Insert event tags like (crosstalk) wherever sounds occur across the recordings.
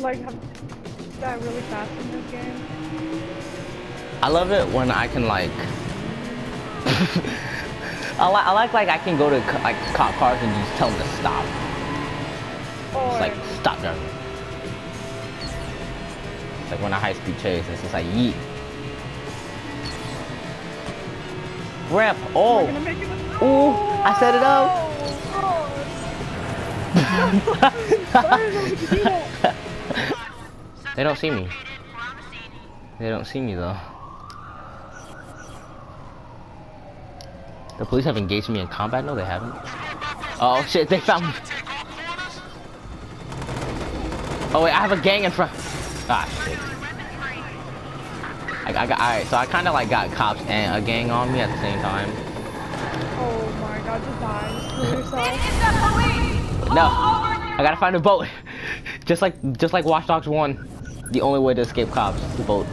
like that really fast in this game? I love it when I can like. (laughs) I, li I like like I can go to like cop cars and just tell them to stop. Or It's like stop driving. It's like when a high speed chase, it's just like yeet. Ramp. Oh. gonna make it. Ooh, I set it up. Oh, (laughs) Sorry, (laughs) They don't see me. They don't see me though. The police have engaged me in combat? No, they haven't. Oh shit, they found me. Oh wait, I have a gang in front. Ah shit. I, I got alright, so I kind of like got cops and a gang on me at the same time. Oh my god, just die. Just kill yourself. The police! No, I gotta find a boat. (laughs) just like just like Watch Dogs One, the only way to escape cops is the boat.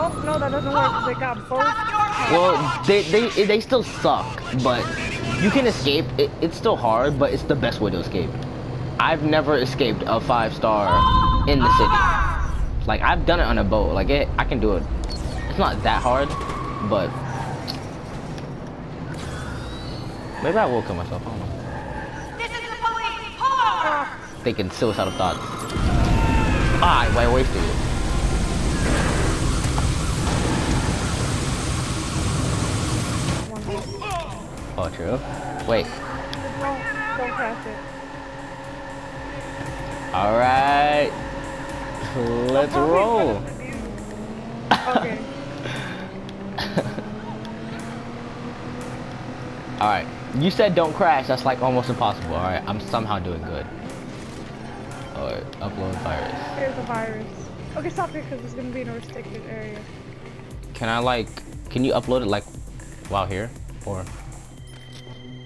Oh no, that doesn't work. They got both. Well, they they they still suck, but you can escape. It, it's still hard, but it's the best way to escape. I've never escaped a five star in the city. Like I've done it on a boat. Like it, I can do it. It's not that hard, but maybe I will kill myself. I don't know. This is the police! Pull over! Thinking suicidal thoughts. I it. Oh, true. Wait. Don't, don't crash it. All right. Let's roll. better than you. Okay. (laughs) All right. You said don't crash. That's like almost impossible. All right. I'm somehow doing good. All right. Upload virus. Here's a virus. Okay, stop here because it's gonna be in a restricted area. Can I like? Can you upload it like while here or?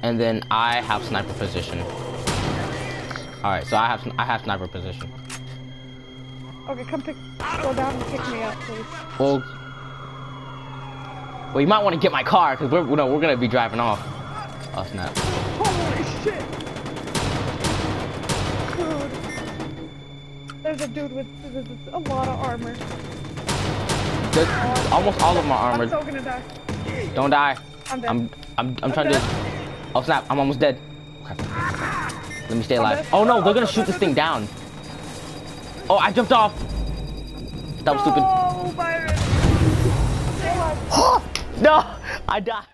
And then I have sniper position. All right. So I have I have sniper position. Okay, come pick, go down and pick me up, please. Well. Well, you might want to get my car because we're no, we're gonna be driving off. Oh snap. Holy shit! A dude with, with, with a lot of armor. There's, almost all of my I'm armor. so gonna die. Don't die. I'm dead. I'm I'm I'm trying dead. to. Oh snap! I'm almost dead. Okay. Let me stay alive. Oh no! They're gonna shoot this thing down. Oh! I jumped off. That was stupid. Oh, virus! Stay alive. (gasps) no! I died.